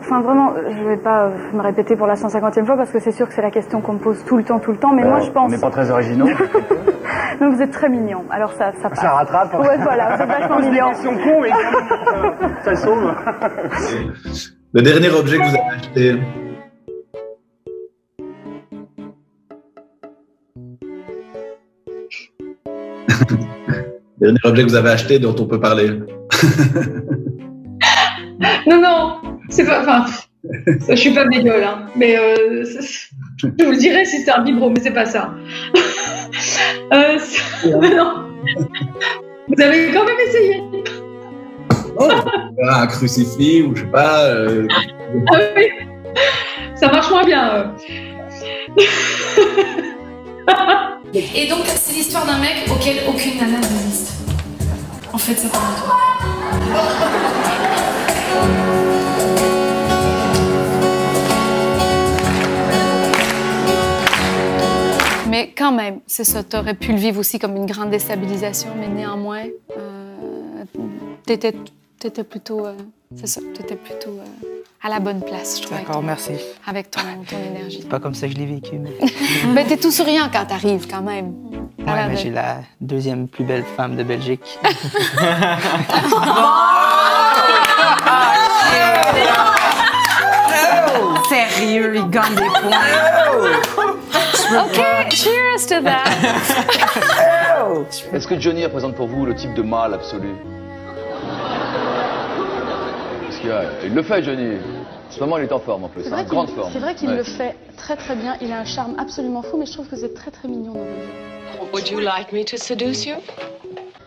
enfin vraiment, je vais pas me répéter pour la 150e fois parce que c'est sûr que c'est la question qu'on me pose tout le temps, tout le temps. Mais moi, je pense. On n'est pas très originaux. non, vous êtes très mignon. Alors ça, ça passe. Ça rattrape. hein. Ouais, voilà, vous êtes vachement mignon. Question con, mais ça sauve. Le dernier objet que vous avez acheté. dernier objet que vous avez acheté dont on peut parler. Non, non, c'est pas. Enfin, je suis pas bégueule, hein. Mais euh, c'est- je vous le dirais si c'était un vibro, mais c'est pas ça. Euh, c'est- non. Vous avez quand même essayé. Oh, un crucifix ou je sais pas. euh, Ah oui. Ça marche moins bien. euh. Et donc, c'est l'histoire d'un mec auquel aucune nana ne résiste. En fait, ça parle de toi. Mais quand même, c'est ça, t'aurais pu le vivre aussi comme une grande déstabilisation, mais néanmoins, euh, t'étais, t'étais plutôt, euh, c'est ça, t'étais plutôt euh, à la bonne place, je trouve, avec, D'accord, merci. avec ton, ton énergie. C'est pas comme ça que je l'ai vécu, mais. Mais t'es tout souriant quand t'arrives, quand même. Ouais, l'air mais de- j'ai la deuxième plus belle femme de Belgique. Sérieux, il gagne des points. OK, cheers to that. Est-ce que Johnny représente pour vous le type de mâle absolu? Parce qu'il il le fait, Johnny. En ce moment, il est en forme en plus, C'est hein, vrai qu'il grande forme. c'est vrai qu'il Ouais. le fait très très bien. Il a un charme absolument fou, mais je trouve que vous êtes très très mignon dans. Would you like me to seduce you?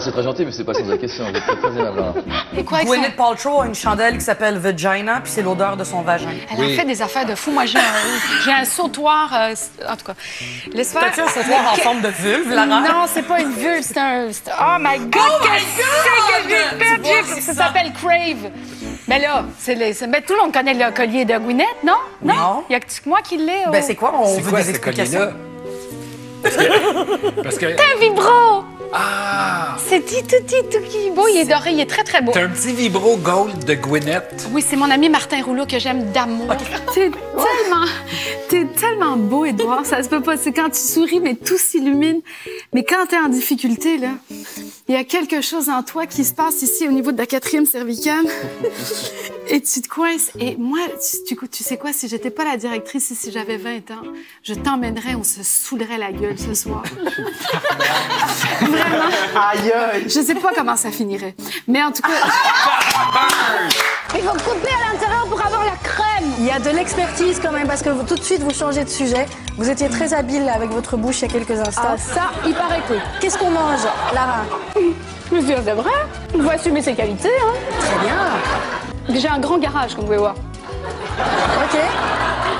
C'est très gentil, mais c'est pas ça la question. Vous êtes très, aimable. hein. Et quoi, Gwyneth Paltrow a une chandelle qui s'appelle Vagina, puis c'est l'odeur de son vagin. Elle a fait des affaires de fou. Moi, j'ai un, j'ai un sautoir. euh, en tout cas, laisse faire. T'as-tu un sautoir en forme de vulve, Lara? Non, c'est pas une vulve, c'est un. c'est- Oh my god! qu'est-ce que j'ai fait, Jake? Ça s'appelle Crave. Mais là, c'est les- c'est- mais tout le monde connaît le collier de Gwyneth, non? Non. Il y a que tu- que moi qui l'ai. Ben oh. c'est quoi? On C'est veut quoi des ce explications. Parce que. Parce que. Un vibro! Ah! C'est qui beau. Il est doré, il est très, très beau. T'as un petit vibro gold de Gwyneth. Oui, c'est mon ami Martin Rouleau que j'aime d'amour. T'es tellement, t'es tellement beau, Edouard. Ça se peut pas. C'est quand tu souris, mais tout s'illumine. Mais quand t'es en difficulté, là, il y a quelque chose en toi qui se passe ici au niveau de la quatrième cervicale. Et tu te coinces. Et moi, tu, tu, tu sais quoi, si j'étais pas la directrice et si j'avais 20 ans, je t'emmènerais, on se saoulerait la gueule ce soir. Vraiment. Aïe, aïe! Je sais pas comment ça finirait. Mais en tout cas. Il faut couper à l'intérieur pour. Il y a de l'expertise quand même parce que vous, tout de suite vous changez de sujet. Vous étiez très habile avec votre bouche il y a quelques instants. ça, il paraît que. Qu'est-ce qu'on mange, Lara c'est c'est vrai. Il faut assumer ses qualités. Hein. Très bien. J'ai un grand garage, comme vous pouvez voir. Ok.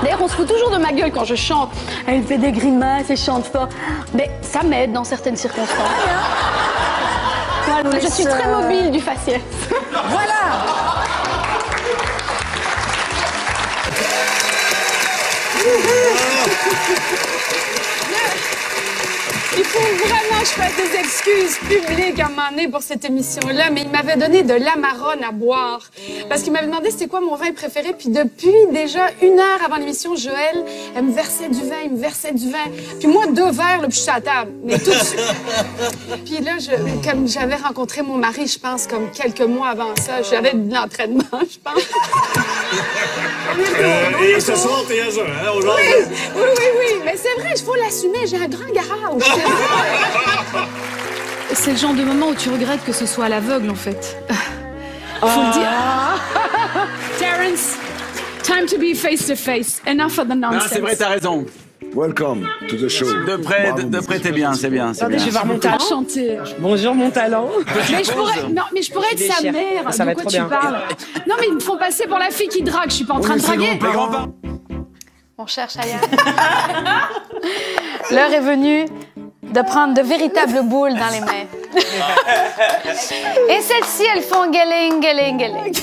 D'ailleurs, on se fout toujours de ma gueule quand je chante. Elle fait des grimaces, elle chante fort. Mais ça m'aide dans certaines circonstances. Voilà, je suis très euh, mobile du faciès. Voilà. Il faut vraiment que je fasse des excuses publiques à un moment donné pour cette émission-là, mais il m'avait donné de l'amarone à boire. Parce qu'il m'avait demandé c'était quoi mon vin préféré, puis depuis déjà une heure avant l'émission, Joël, elle me versait du vin, il me versait du vin. Puis moi, deux verres, là, puis je suis à table. Mais tout de suite. Puis là, je, comme j'avais rencontré mon mari, je pense, comme quelques mois avant ça, j'avais de l'entraînement, je pense. Et ce soir, t'es à jeun, hein, aujourd'hui. Oui, oui, oui, mais c'est vrai, il faut l'assumer, j'ai un grand garage. C'est le genre de moment où tu regrettes que ce soit à l'aveugle, en fait. Faut le dire. Terrence, time to be face to face. Enough of the Non, nonsense. c'est vrai, t'as raison. Welcome to the show. De près, de, de près, t'es bien, c'est bien. Attendez, bien. je vais voir mon talent. Chanter. Bonjour mon talent. Mais je pourrais, non, mais je pourrais être sa mère. Ça de va quoi trop tu bien. parles Non, mais ils me font passer pour la fille qui drague. Je suis pas en train de draguer. Mon cher Cheyenne. L'heure est venue de prendre de véritables boules dans les mains. Et celles-ci, elles font gueling, gueling, gueling.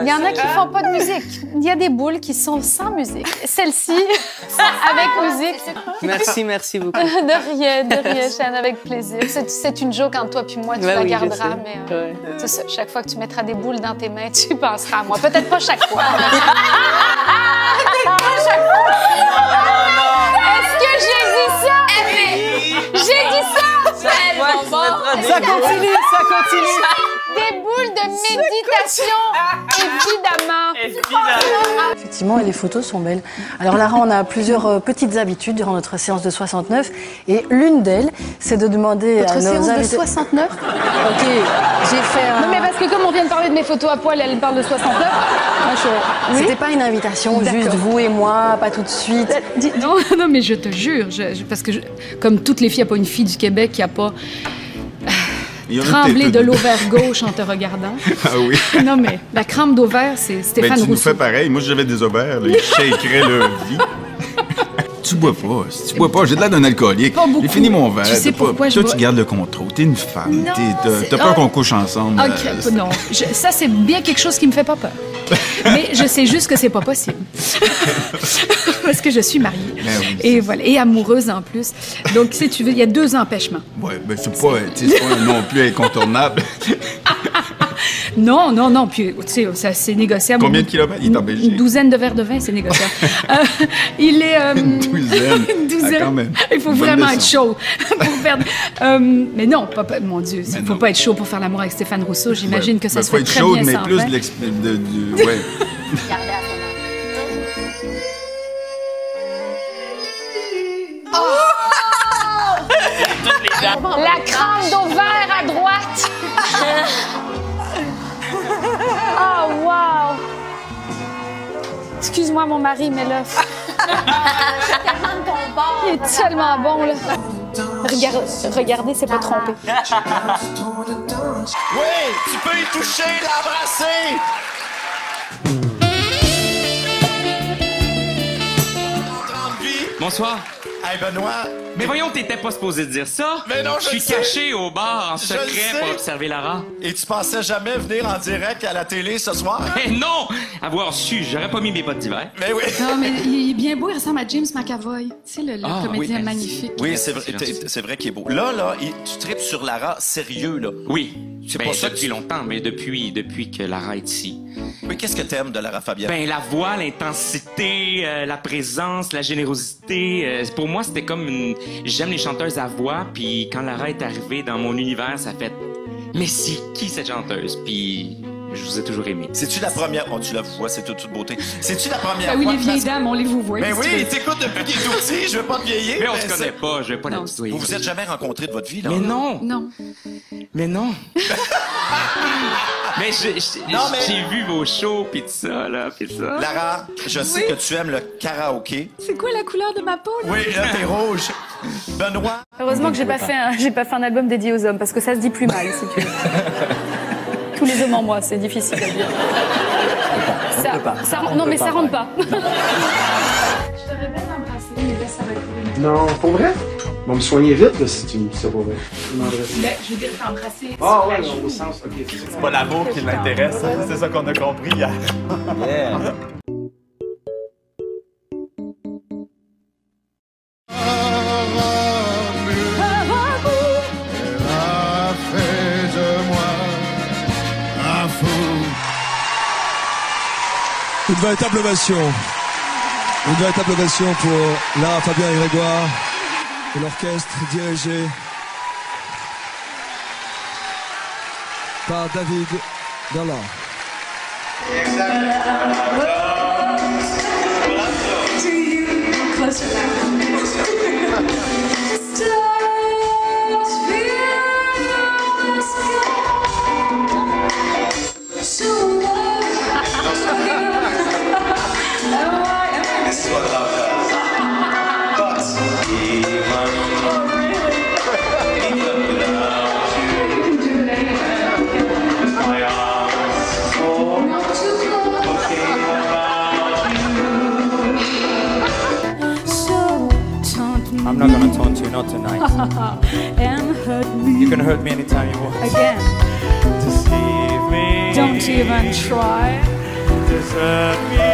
Il y en a qui font pas de musique. Il y a des boules qui sont sans musique. Celles-ci, avec musique. Merci, merci beaucoup. De rien, de rien, Shane, avec plaisir. C'est- une joke entre toi puis moi, tu Ben la oui, garderas, mais euh, c'est ça. Chaque fois que tu mettras des boules dans tes mains, tu penseras à moi. Peut-être pas chaque fois. Peut-être pas chaque fois. Est-ce que j'ai dit ça? J'ai dit ça! Ça continue, ça continue. Des boules de méditation, évidemment. Effectivement, et les photos sont belles. Alors Lara, on a plusieurs euh, petites habitudes durant notre séance de 69. Et l'une d'elles, c'est de demander Votre à nos séance de invités... 69 Ok, j'ai fait un... Non, mais parce que comme on vient de parler de mes photos à poil, elle parle de 69. Moi, je... Oui C'était pas une invitation, juste vous et moi, pas tout de suite. Non, non, mais je te jure, je- je- parce que je- comme toutes les filles, il n'y a pas une fille du Québec qui n'a pas Peut-être de l'ovaire gauche en te regardant. Ah oui. Non, mais la crampe d'ovaire, c'est Stéphane Ben, tu nous Rousseau. fais pareil. Moi, j'avais des ovaires. Là, ils shakeraient leur vie. Tu bois pas. Si tu bois pas, j'ai de l'air d'un alcoolique. J'ai fini mon verre. Tu sais pas- je Toi, bois- tu gardes le contrôle. T'es une femme. T'as peur oh. qu'on couche ensemble. Ok, euh, non, je- ça c'est bien quelque chose qui me fait pas peur. Mais je sais juste que c'est pas possible. Parce que je suis mariée. Ben oui, Et voilà, et amoureuse en plus. Donc si tu veux, il y a deux empêchements. Ouais, ben c'est pas, pas non plus incontournable. Non, non, non, puis tu sais, ça c'est négociable. Combien de kilomètres? Il est en Une douzaine de verres de vin, c'est négociable. Euh, il est. euh, douzaine. une douzaine. Ah, quand même. Il faut vraiment être chaud pour perdre. Euh, mais non, pas, pas- mon Dieu, il faut pas être chaud pour faire l'amour avec Stéphane Rousseau. J'imagine Ouais, que ça ben, se faut fait être très chaude, bien mais plus de l'exp... de- du- ouais. La crème d'ovaire à droite. Excuse-moi, mon mari, mais là. Il est tellement bon, là. Regarde, regardez, c'est pas trompé. Oui, tu peux y toucher, l'embrasser. Bonsoir. Hey Benoît. Mais voyons, t'étais pas supposé dire ça. Mais non, je Je suis sais. caché au bar en secret pour observer Lara. Et tu pensais jamais venir en direct à la télé ce soir? Mais non! Avoir su, j'aurais pas mis mes bottes d'hiver. Mais oui. Non, mais il est bien beau, il ressemble à James McAvoy. Tu sais, le, le Ah, oui, comédien merci. magnifique. Oui, c'est vrai, c'est vrai qu'il est beau. Là, là, il- tu tripes sur Lara sérieux, là. Oui. C'est ben, pas ça depuis tu- longtemps, mais depuis, depuis que Lara est ici. Mais qu'est-ce que t'aimes de Lara Fabian? Ben, la voix, l'intensité, euh, la présence, la générosité. euh, pour moi, c'était comme une... J'aime les chanteuses à voix, puis quand Lara est arrivée dans mon univers, ça fait... Mais c'est qui cette chanteuse? Puis je vous ai toujours aimé. C'est-tu la première... Oh, tu la vois, c'est toute, toute beauté. C'est-tu la première Ben oui, fois les vieilles dames, on les vous voit. Si tu oui, t'écoutes depuis qu'il est tout petit, je veux pas te vieillir. Mais on mais se connaît pas, je vais pas la tutoyer. Vous vous êtes jamais rencontrés de votre vie, là? Mais non! Non. Mais non! mais Non, mais- j'ai vu vos shows, pis tout ça, là, pis ça. Lara, je sais que tu aimes le karaoké. C'est quoi la couleur de ma peau? là? Oui, là, t'es rouge. Benoît? Heureusement que j'ai pas fait un, j'ai pas fait un album dédié aux hommes parce que ça se dit plus mal si tu veux. Tous les hommes en moi, c'est difficile à dire. Ça, ça- non mais ça rentre pas. Je t'aurais bien embrassé, mais là, ça va être Non, pour vrai? Bon, me soigner vite, là, si tu me dis ça pour vrai. Je demanderais ça. Ben, je veux dire t'embrasser. Ah ouais, non, au sens, ok. C'est pas l'amour qui l'intéresse, c'est ça qu'on a compris hier. Une véritable ovation. Une véritable ovation pour Lara Fabien et Grégoire et l'orchestre dirigé par David I'm not gonna taunt you, not tonight. and hurt me. You can hurt me anytime you want. Again. Deceive me. Don't even try. Me.